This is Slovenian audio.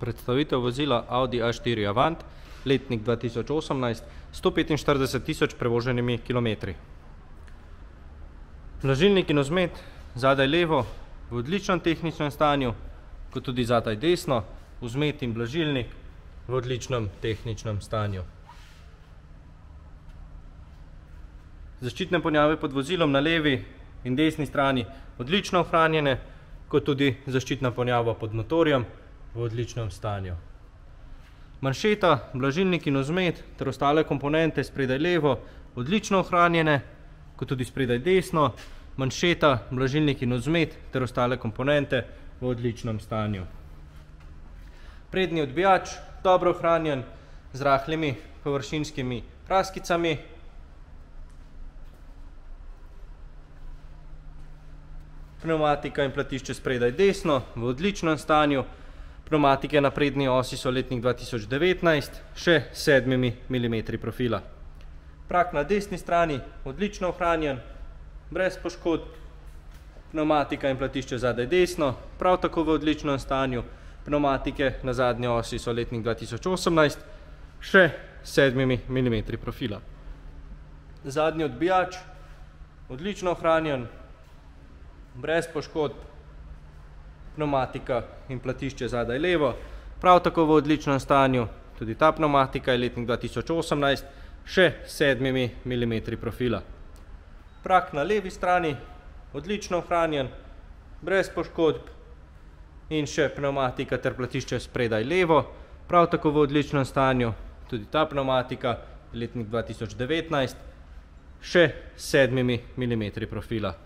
Predstavitev vozila Audi A4 Avant, letnik 2018, 145 tisoč prevoženimi kilometri. Blažilnik in vzmet zadaj levo v odličnem tehničnem stanju, kot tudi zadaj desno, vzmet in blažilnik v odličnem tehničnem stanju. Zaščitne ponjave pod vozilom na levi in desni strani odlično ohranjene, kot tudi zaščitna ponjava pod motorjem v odličnem stanju. Manšeta, blažilnik in vzmet ter ostale komponente spredaj levo odlično ohranjene, kot tudi spredaj desno, manšeta, blažilnik in vzmet ter ostale komponente v odličnem stanju. Prednji odbijač, dobro ohranjen, z rahlimi površinskimi praskicami. Pnevmatika in platišče spredaj desno v odličnem stanju. Pnevmatike na prednji osi so letnik 2019, še s sedmimi milimetri profila. Prak na desni strani odlično ohranjen, brez poškodb. Pnevmatika in platišče zadaj desno, prav tako v odličnem stanju. Pnevmatike na zadnji osi so letnik 2018, še s sedmimi milimetri profila. Zadnji odbijač, odlično ohranjen, brez poškodb. Pnevmatika in platišče zadaj levo, prav tako v odličnem stanju. Tudi ta pnevmatika je letnik 2018, še s sedmimi milimetri profila. Prak na levi strani, odlično ohranjen, brez poškodb. In še pnevmatika ter platišče spredaj levo, prav tako v odličnem stanju. Tudi ta pnevmatika je letnik 2019, še s sedmimi milimetri profila.